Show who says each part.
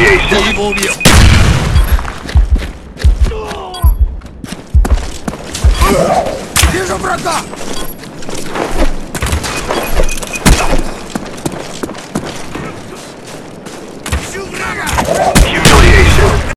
Speaker 1: Humiliation. Evil meal. Вижу врага!